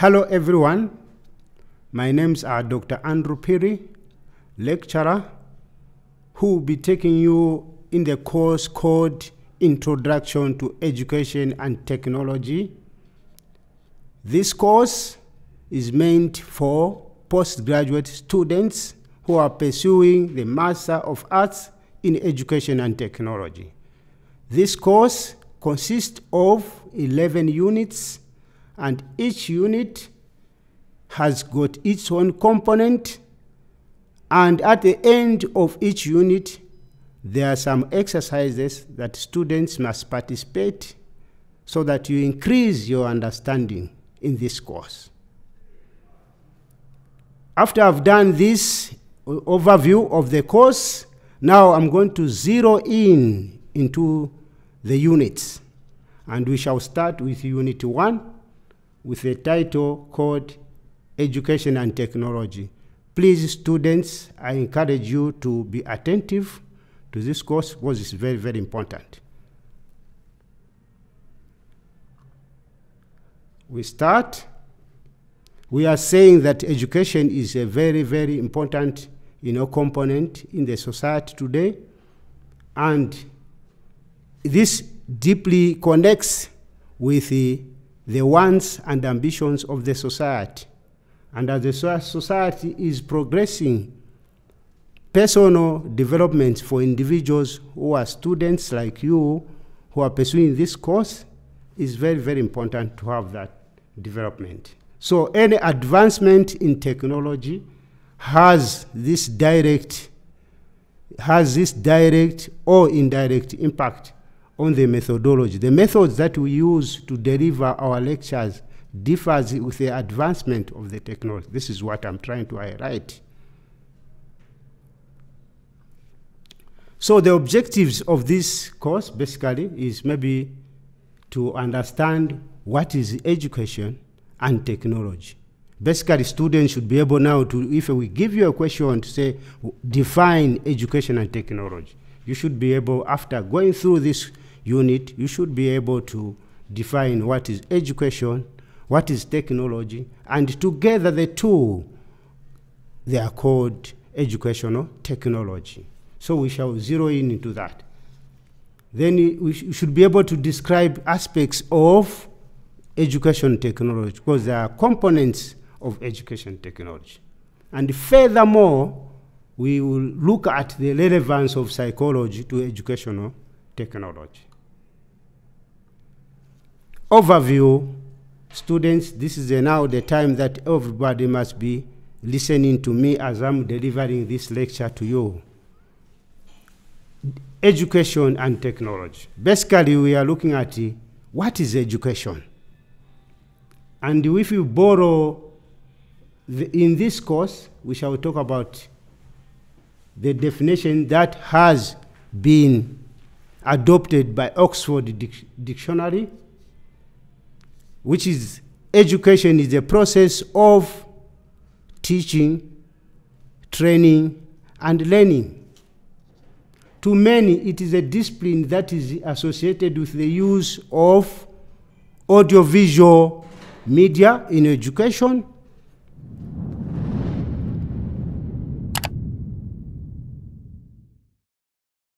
Hello everyone. My name's are Dr. Andrew Phiri, lecturer, who will be taking you in the course called Introduction to Education and Technology. This course is meant for postgraduate students who are pursuing the Master of Arts in Education and Technology. This course consists of 11 units and each unit has got its own component and at the end of each unit there are some exercises that students must participate so that you increase your understanding in this course. After I've done this overview of the course, now I'm going to zero in into the units. And we shall start with Unit 1 with a title called Education and Technology. Please, students, I encourage you to be attentive to this course because it's very, very important. We start. We are saying that education is a very, very important you know, component in the society today. And this deeply connects with the, the wants and ambitions of the society. And as the society is progressing, personal development for individuals who are students like you who are pursuing this course is very, very important to have that development. So any advancement in technology has this direct has this direct or indirect impact on the methodology. The methods that we use to deliver our lectures differs with the advancement of the technology. This is what I'm trying to highlight. So the objectives of this course basically is maybe to understand what is education and technology. Basically, students should be able now to, if we give you a question to say, define education and technology, you should be able, after going through this unit, you should be able to define what is education, what is technology, and together the two, they are called educational technology. So we shall zero in into that. Then we sh should be able to describe aspects of education technology because there are components of education technology. And furthermore, we will look at the relevance of psychology to educational technology. Overview, students, this is now the time that everybody must be listening to me as I'm delivering this lecture to you. Education and technology. Basically, we are looking at what is education? And if you borrow, the, in this course, we shall talk about the definition that has been adopted by Oxford Dic Dictionary, which is education is a process of teaching, training, and learning. To many, it is a discipline that is associated with the use of audiovisual media in education